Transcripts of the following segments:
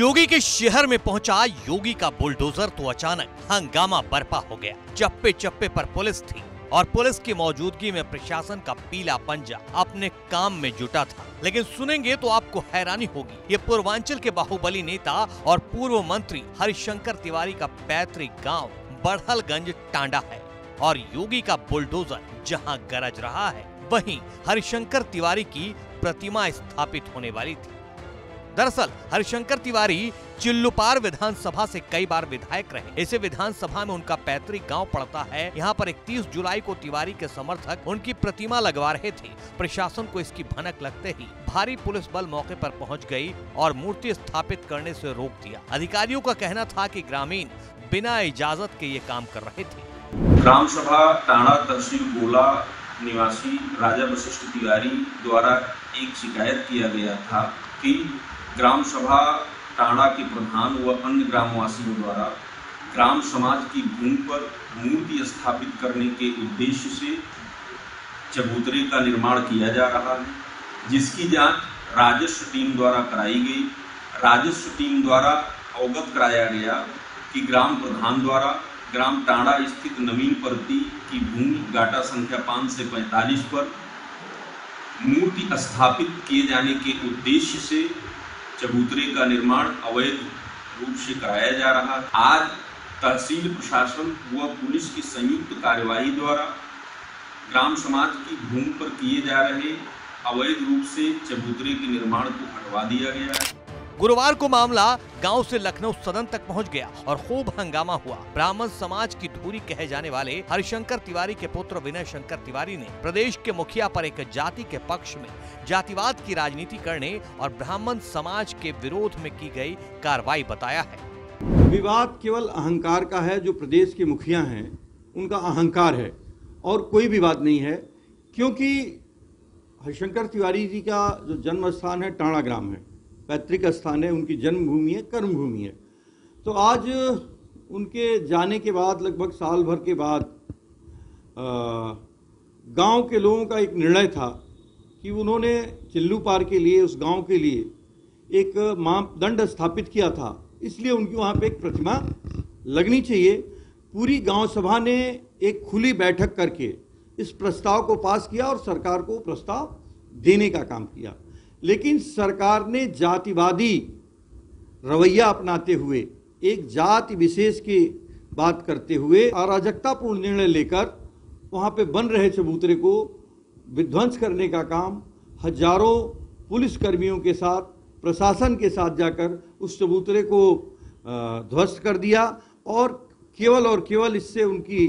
योगी के शहर में पहुँचा योगी का बुलडोजर तो अचानक हंगामा बर्पा हो गया। चप्पे चप्पे पर पुलिस थी और पुलिस की मौजूदगी में प्रशासन का पीला पंजा अपने काम में जुटा था। लेकिन सुनेंगे तो आपको हैरानी होगी। ये पूर्वांचल के बाहुबली नेता और पूर्व मंत्री हरिशंकर तिवारी का पैतृक गाँव बड़हलगंज, टांडा है और योगी का बुलडोजर जहाँ गरज रहा है, वहीं हरिशंकर तिवारी की प्रतिमा स्थापित होने वाली थी। दरअसल, हरिशंकर तिवारी चिल्लुपार विधानसभा से कई बार विधायक रहे। इसे विधानसभा में उनका पैतृक गाँव पड़ता है। यहाँ पर 31 जुलाई को तिवारी के समर्थक उनकी प्रतिमा लगवा रहे थे। प्रशासन को इसकी भनक लगते ही भारी पुलिस बल मौके पर पहुँच गई और मूर्ति स्थापित करने से रोक दिया। अधिकारियों का कहना था कि ग्रामीण बिना इजाज़त के ये काम कर रहे थे। ग्राम सभा टाणा तहसील, गोला, निवासी, राजा वशिष्ठ तिवारी द्वारा एक शिकायत किया गया था कि ग्राम सभा टाणा के प्रधान व अन्य ग्रामवासियों द्वारा ग्राम समाज की भूमि पर मूर्ति स्थापित करने के उद्देश्य से चबूतरे का निर्माण किया जा रहा है, जिसकी जाँच राजस्व टीम द्वारा कराई गई। राजस्व टीम द्वारा अवगत कराया गया कि ग्राम प्रधान द्वारा ग्राम टांडा स्थित नवीन परती की भूमि गाटा संख्या पाँच से पैंतालीस पर मूर्ति स्थापित किए जाने के उद्देश्य से चबूतरे का निर्माण अवैध रूप से कराया जा रहा है आज तहसील प्रशासन व पुलिस की संयुक्त कार्यवाही द्वारा ग्राम समाज की भूमि पर किए जा रहे अवैध रूप से चबूतरे के निर्माण को हटवा दिया गया है। गुरुवार को मामला गाँव से लखनऊ सदन तक पहुँच गया और खूब हंगामा हुआ। ब्राह्मण समाज की धूरी कहे जाने वाले हरिशंकर तिवारी के पुत्र विनय शंकर तिवारी ने प्रदेश के मुखिया पर एक जाति के पक्ष में जातिवाद की राजनीति करने और ब्राह्मण समाज के विरोध में की गई कार्रवाई बताया है। विवाद केवल अहंकार का है, जो प्रदेश के मुखिया हैं, उनका अहंकार है और कोई विवाद नहीं है, क्योंकि हरिशंकर तिवारी जी का जो जन्म स्थान है, टाणा ग्राम है। पैतृक स्थान है, उनकी जन्मभूमि है, कर्मभूमि है। तो आज उनके जाने के बाद, लगभग साल भर के बाद गाँव के लोगों का एक निर्णय था कि उन्होंने चिल्लू पार के लिए, उस गाँव के लिए एक मापदंड स्थापित किया था। इसलिए उनकी वहाँ पे एक प्रतिमा लगनी चाहिए। पूरी गाँव सभा ने एक खुली बैठक करके इस प्रस्ताव को पास किया और सरकार को प्रस्ताव देने का काम किया। लेकिन सरकार ने जातिवादी रवैया अपनाते हुए, एक जाति विशेष की बात करते हुए अराजकतापूर्ण निर्णय लेकर वहाँ पे बन रहे चबूतरे को विध्वंस करने का काम हज़ारों पुलिस कर्मियों के साथ, प्रशासन के साथ जाकर उस चबूतरे को ध्वस्त कर दिया और केवल और केवल इससे उनकी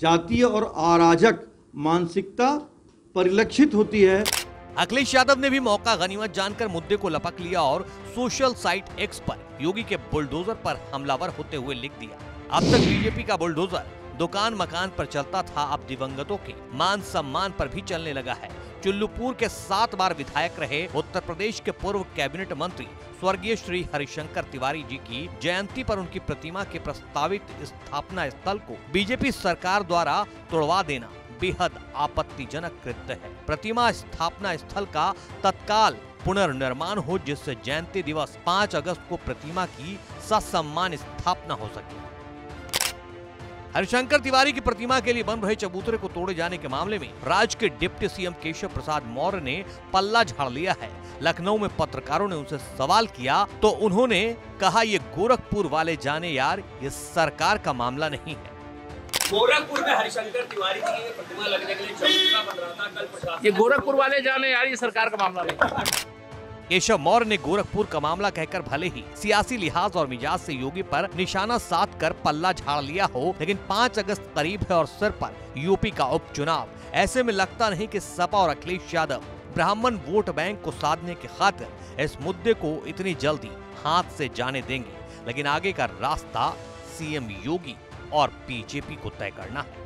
जातीय और अराजक मानसिकता परिलक्षित होती है। अखिलेश यादव ने भी मौका गनीमत जानकर मुद्दे को लपक लिया और सोशल साइट एक्स पर योगी के बुलडोजर पर हमलावर होते हुए लिख दिया। अब तक बीजेपी का बुलडोजर दुकान मकान पर चलता था, अब दिवंगतों के मान सम्मान पर भी चलने लगा है। चुल्लूपुर के सात बार विधायक रहे उत्तर प्रदेश के पूर्व कैबिनेट मंत्री स्वर्गीय श्री हरिशंकर तिवारी जी की जयंती पर उनकी प्रतिमा के प्रस्तावित स्थापना स्थल को बीजेपी सरकार द्वारा तोड़वा देना। बेहद आपत्तिजनक कृत्य है। प्रतिमा स्थापना स्थल का तत्काल पुनर्निर्माण हो, जिससे जयंती दिवस 5 अगस्त को प्रतिमा की ससम्मान स्थापना हो सके। हरिशंकर तिवारी की प्रतिमा के लिए बन रहे चबूतरे को तोड़े जाने के मामले में राज्य के डिप्टी सीएम केशव प्रसाद मौर्य ने पल्ला झाड़ लिया है। लखनऊ में पत्रकारों ने उनसे सवाल किया तो उन्होंने कहा, ये गोरखपुर वाले जाने यार, ये सरकार का मामला नहीं है। गोरखपुर में हरिशंकर तिवारी की प्रतिमा लगने के लिए चबूतरा बन रहा था कल प्रशासन ये गोरखपुर वाले जाने यार ये सरकार का मामला नहीं। केशव मौर्य ने गोरखपुर का मामला कहकर भले ही सियासी लिहाज और मिजाज से योगी पर निशाना साध कर पल्ला झाड़ लिया हो लेकिन 5 अगस्त करीब है और सिर पर यूपी का उपचुनाव। ऐसे में लगता नहीं कि सपा और अखिलेश यादव ब्राह्मण वोट बैंक को साधने की खातिर इस मुद्दे को इतनी जल्दी हाथ से जाने देंगे लेकिन आगे का रास्ता सीएम योगी और बीजेपी को तय करना। है